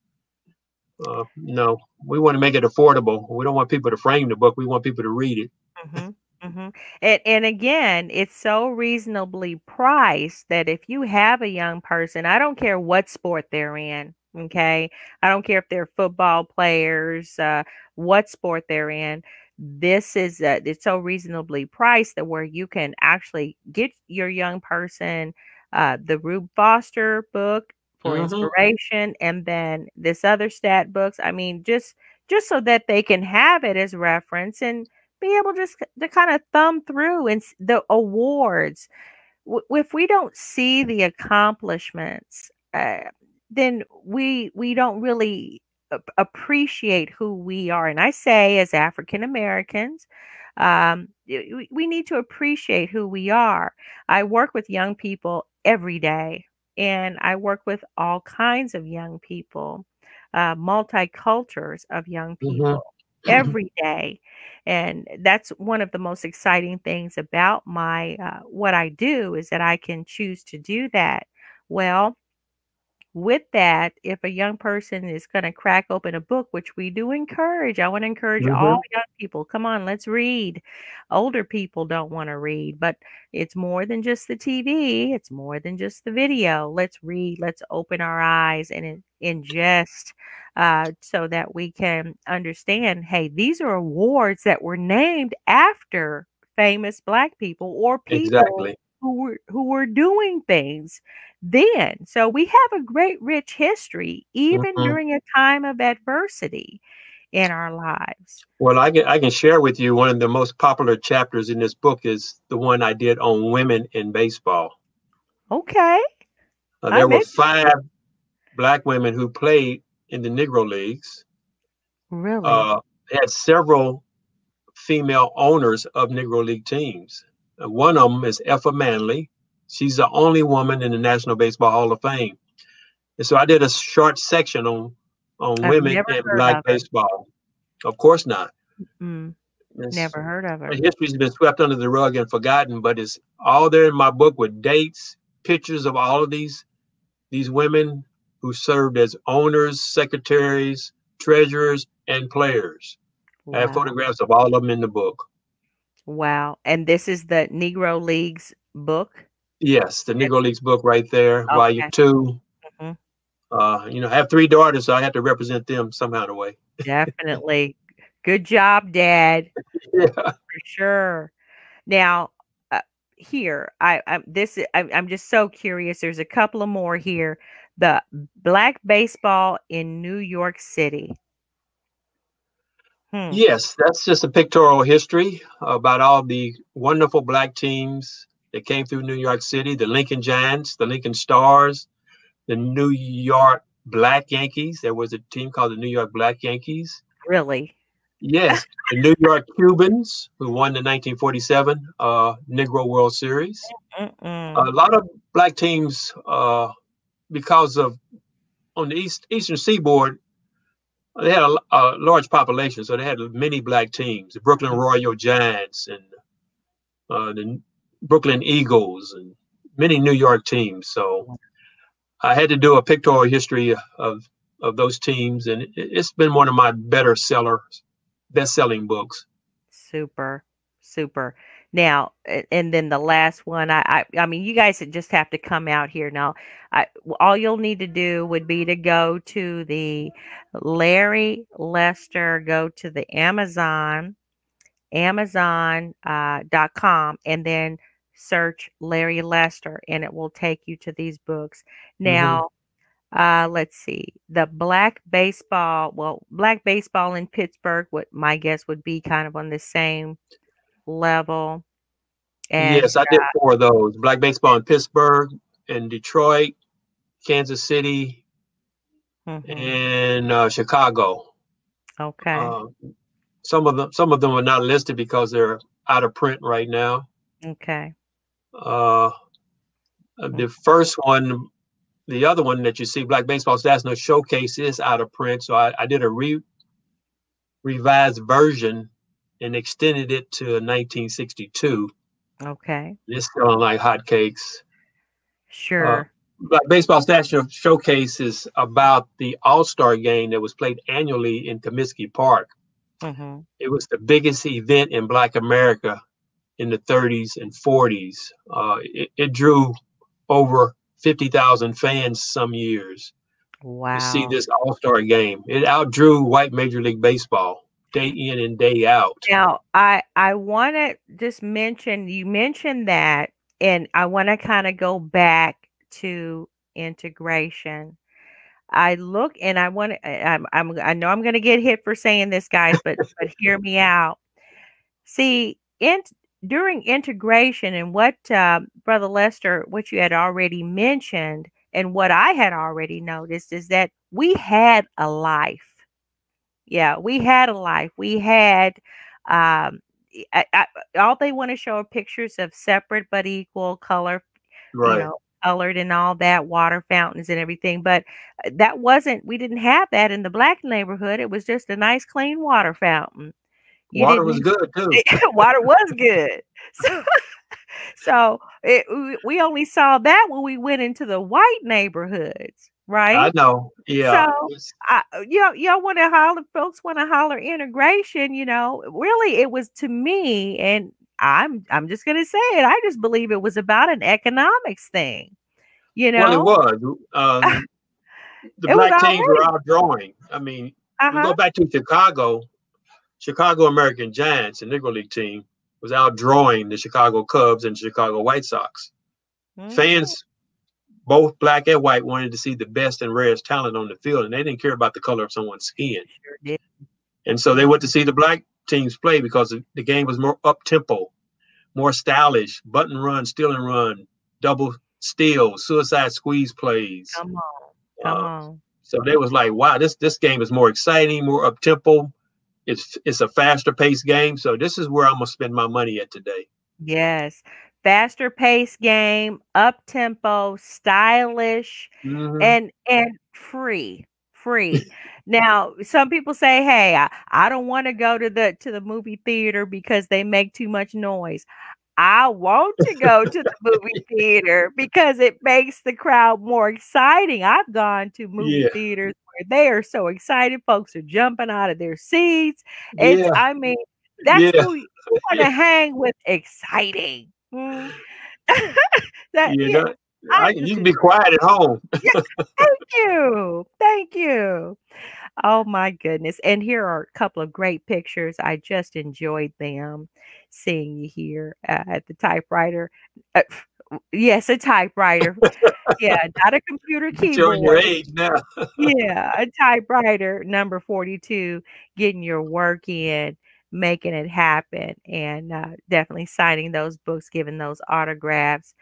uh, no. We want to make it affordable. We don't want people to frame the book. We want people to read it. hmm hmm And and again, it's so reasonably priced that if you have a young person, I don't care what sport they're in. Okay, I don't care if they're football players, uh, what sport they're in. This is uh, it's so reasonably priced that where you can actually get your young person uh, the Rube Foster book for Mhm. inspiration, and then this other stat books. I mean, just just so that they can have it as reference and be able just to kind of thumb through and the awards. W- If we don't see the accomplishments, uh, then we we don't really appreciate who we are. And I say, as African Americans, um, we need to appreciate who we are. I work with young people every day, and I work with all kinds of young people, uh, multicultures of young Mhm. people every day and that's one of the most exciting things about my uh, what i do is that i can choose to do that well with that if a young person is going to crack open a book which we do encourage i want to encourage Mhm. all young people come on let's read older people don't want to read but it's more than just the tv it's more than just the video let's read let's open our eyes and ingest uh, so that we can understand hey these are awards that were named after famous black people or people Exactly. Who were who were doing things then so we have a great rich history even Mhm. during a time of adversity in our lives Well, I can I can share with you one of the most popular chapters in this book is the one I did on women in baseball. okay Uh, there I'm were five black women who played in the Negro Leagues. really Uh, had several female owners of Negro League teams. One of them is Effa Manley. She's the only woman in the National Baseball Hall of Fame. And so I did a short section on on I've women in black of it. baseball. Of course not. Mm, It's- never heard of her. history's been swept under the rug and forgotten, but it's all there in my book with dates, pictures of all of these these women who served as owners, secretaries, treasurers, and players. I have photographs of all of them in the book. Wow. And this is the Negro Leagues book. Yes, the Negro Leagues book right there, volume Okay. 2 Mhm. Uh, you know, I have three daughters, so I have to represent them somehow in a way. Definitely. Good job, Dad. Yeah. For sure. Now, uh, here, I, I'm this is, I, I'm just so curious. There's a couple of more here. The black baseball in New York City. Hmm. Yes, that's just a pictorial history about all the wonderful black teams that came through New York City the Lincoln Giants, the Lincoln Stars, the New York Black Yankees. There was a team called the New York Black Yankees. Really? Yes, the New York Cubans, who won the 1947 uh, Negro World Series. Mm-mm. A lot of black teams, uh, because of on the east eastern seaboard, they had a, a large population, so they had many black teams. The Brooklyn Royal Giants and uh, the Brooklyn Eagles and many New York teams. So I had to do a pictorial history of of those teams, and it, it's been one of my better sellers, best selling books. Super, super. Now, and then the last one, I, I, I mean, you guys just have to come out here now. I, all you'll need to do would be to go to the Larry Lester, go to the Amazon, Amazon uh, dot com, and then search Larry Lester, and it will take you to these books. Now, uh, let's see, the black baseball. Well, black baseball in Pittsburgh. What my guess would be kind of on the same level. And yes, I did four of those. Black baseball in Pittsburgh, and Detroit, Kansas City, Mhm, and uh, Chicago. Okay. Uh, some of them, some of them are not listed because they're out of print right now. okay. Uh, the first one, the other one that you see, Black Baseball's National Showcase, is out of print. So I, I did a re, revised version and extended it to 1962. Okay. It's selling like hotcakes. Sure. Black Baseball Stats Showcase is about the All Star game that was played annually in Comiskey Park. hmm it was the biggest event in Black America in the 30s and 40s. Uh, it, it drew over 50,000 fans some years Wow. to see this All Star game. It outdrew white Major League Baseball day in and day out. Now, I I want to just mention you mentioned that, and I want to kind of go back to integration. I look and I want to. I'm, I'm I know I'm going to get hit for saying this, guys, but but hear me out. See, in during integration and what uh, Brother Lester, what you had already mentioned, and what I had already noticed is that we had a life yeah we had a life. We had um I, I, all they want to show are pictures of separate but equal color Right. you know colored and all that water fountains and everything but uh, that wasn't we didn't have that in the black neighborhood. It was just a nice clean water fountain. You Water was good too. water was good. So so it, we- we only saw that when we went into the white neighborhoods right I know. Yeah. So- I, y'all, y'all want to holler, folks want to holler integration. You know, really, it was to me, and I'm, I'm just gonna say it. I just believe it was about an economics thing. You know, well, it was. Um, the It was black teams were outdrawing. I mean, uh-huh. go back to Chicago, Chicago American Giants, the Negro League team, was outdrawing the Chicago Cubs and Chicago White Sox. Mhm. Fans, both black and white, wanted to see the best and rarest talent on the field, and they didn't care about the color of someone's skin. Sure. And so they went to see the black teams play because the- game was more up tempo, more stylish, button run, steal and run, double steal, suicide squeeze plays. Come on, come Uh, on. So they was like, wow, this this game is more exciting, more up tempo. It's it's a faster paced game, so this is where I'm gonna spend my money at today. Yes. Faster pace game, up tempo, stylish, Mhm. and and free. Free. now, some people say, "Hey, I, I don't want to go to the to the movie theater because they make too much noise." I want to go to the movie theater because it makes the crowd more exciting. I've gone to movie Yeah. theaters where they are so excited, folks are jumping out of their seats. It's, Yeah. I mean, that's Yeah. who you want to hang with. Exciting. Mm. that, You know, I you can be quiet at home. Thank you. Thank you. Oh my goodness. And here are a couple of great pictures. I just enjoyed them seeing you here uh, at the typewriter. Uh, yes, a typewriter. yeah, not a computer Showing your keyboard. age now. Yeah, a typewriter, number 42, getting your work in, making it happen, and uh, definitely signing those books, giving those autographs.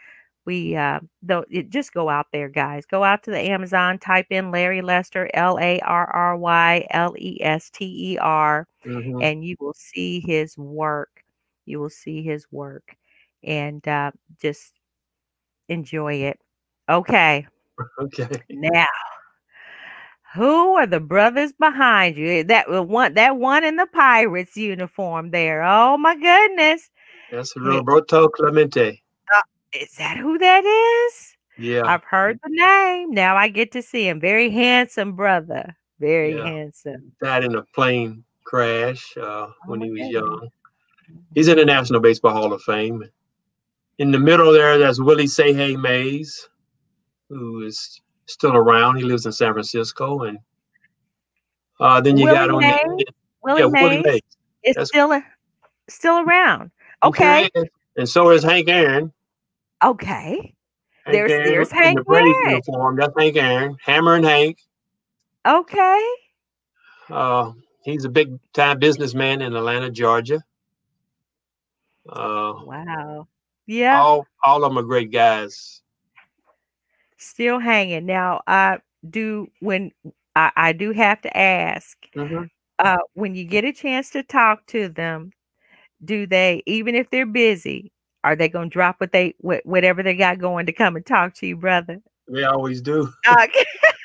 We uh though it, just go out there guys. Go out to the amazon type in larry lester l-a-r-r-y-l-e-s-t-e-r Mhm. and you will see his work. You will see his work and uh just enjoy it. Okay. Okay. now who are the brothers behind you that uh, one that one in the pirates uniform there oh my goodness That's Roberto Clemente. is that who that is Yeah. I've heard the name. Now I get to see him. Very handsome brother. Very Yeah. handsome. Died in a plane crash uh, when Oh my he was goodness. young. He's in the National Baseball Hall of Fame. In the middle there, there's Willie Say Hey Mays, who is still around. He lives in San Francisco. And uh, then you got on Willie the? Willie yeah, Mays Willie Mays. is That's- still a- still around. He Okay. And so is Hank Aaron. Okay. Hank There's- Aaron there's the Hank Aaron. uniform. That's Hank Aaron. Hammer and Hank. Okay. Uh, he's a big time businessman in Atlanta, Georgia. Uh, Wow. Yeah. all all of them are great guys. Still hanging. Now I do when I, I do have to ask, Mhm. uh, when you get a chance to talk to them, do they, even if they're busy, are they gonna drop what they what, whatever they got going to come and talk to you, brother? They always do. Okay.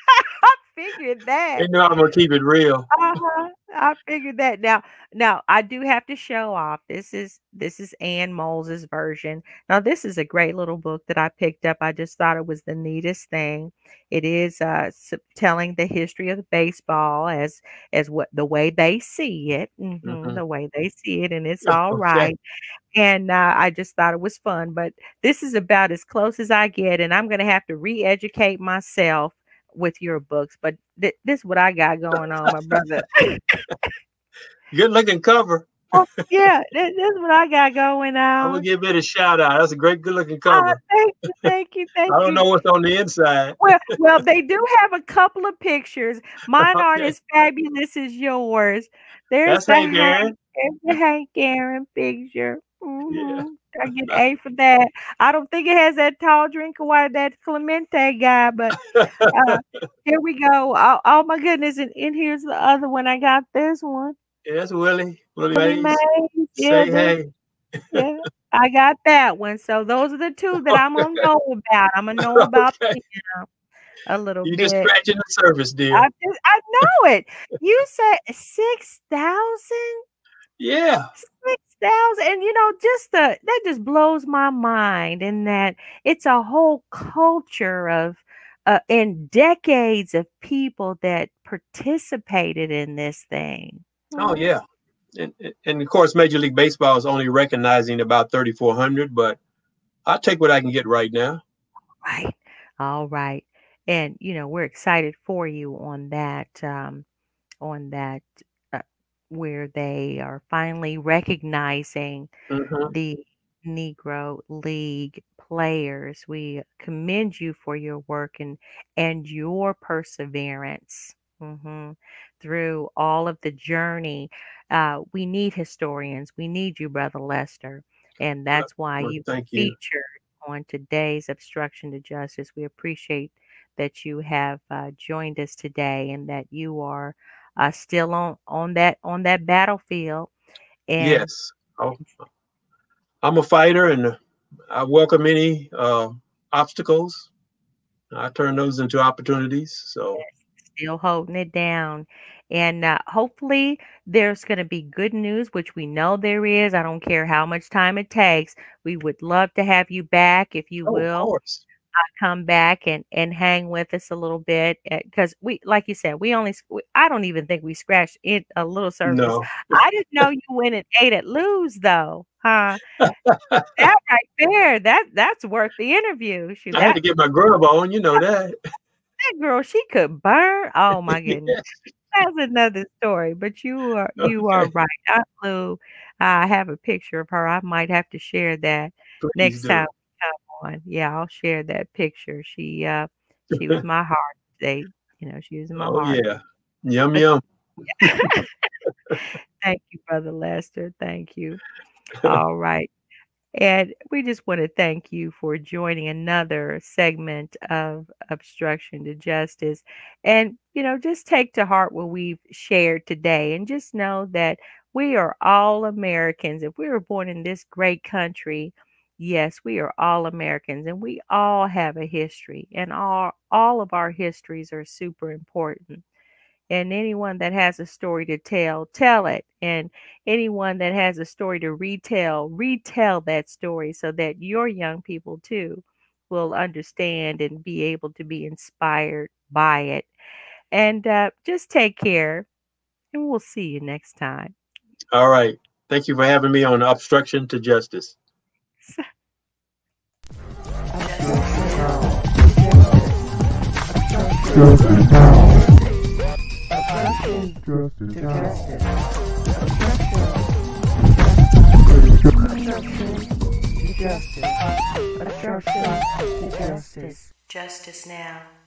I figured that. They know I'm gonna keep it real. Uh-huh. I figured that. Now, now I do have to show off. This is this is Ann Moals's version. Now, this is a great little book that I picked up. I just thought it was the neatest thing. It is uh telling the history of the baseball as as what the way they see it, mhm, Mhm. the way they see it, and it's all right. And uh, I just thought it was fun. But this is about as close as I get, and I'm going to have to re-educate myself with your books. But th- this is what I got going on, my brother. Good looking cover. Oh, yeah, this, this is what I got going on. I'm gonna give it a shout out. That's a great good looking cover. thank you, thank you, thank you. I don't know what's on the inside. Well, well, they do have a couple of pictures. Mine aren't Okay. as fabulous as yours. There's That's the Hank Hank, Aaron. there's the Hank Aaron picture. Mhm. I get A for that. I don't think it has that tall drink of water, that Clemente guy, but uh, here we go. Oh, oh my goodness. And, and here's the other one. I got this one. Yes, Willie. Willie Willie Mays. Mays. Yeah, Say hey. yeah, I got that one. So those are the two that I'm gonna know about. I'm gonna know about Okay. them a little You bit. just scratching the surface, dear. I just, I know it. You said six thousand, yeah. six thousand, and you know, just the that just blows my mind. In that it's a whole culture of, uh, and decades of people that participated in this thing. Oh yeah. And, and- of course, Major League Baseball is only recognizing about 3,400, but I'll take what I can get right now. Right. All right. And you know, we're excited for you on that um on that where they are finally recognizing Mhm. the Negro League players. We commend you for your work and and your perseverance mhm, through all of the journey. Uh, we need historians. We need you, Brother Lester, and that's why well, you you. featured on today's obstruction to justice. We appreciate that you have uh, joined us today and that you are uh, still on on that on that battlefield. And Yes. Oh, I'm a fighter and I welcome any uh, obstacles. I turn those into opportunities. So, still holding it down. And uh, hopefully, there's going to be good news, which we know there is. I don't care how much time it takes. We would love to have you back, if you oh, of will, course. come back and and hang with us a little bit. Eh, because we, like you said, we only. we- I don't even think we scratched it a little surface. No. I didn't know you went and ate at Lou's though, huh? That right there, that that's worth the interview. Shoot, I had to get my grub on, you know that. that girl, she could burn. Oh my goodness. Yes. That's another story, but you are you are right. Aunt Lou, I have a picture of her. I might have to share that Please next do. time we come on. Yeah, I'll share that picture. She uh she was my heart. They, you know, she was my Oh heart. yeah. Yum yum. thank you, Brother Lester. Thank you. All right. And we just want to thank you for joining another segment of Obstruction to Justice. And, you know, just take to heart what we've shared today and just know that we are all Americans. If we were born in this great country, yes, we are all Americans and we all have a history, and all, all of our histories are super important and anyone that has a story to tell, tell it. And anyone that has a story to retell, retell that story so that your young people too will understand and be able to be inspired by it. And uh, just take care, and we'll see you next time. All right. Thank you for having me on Obstruction to Justice. Justice now. Justice now. Justice. Justice. Justice. Justice now.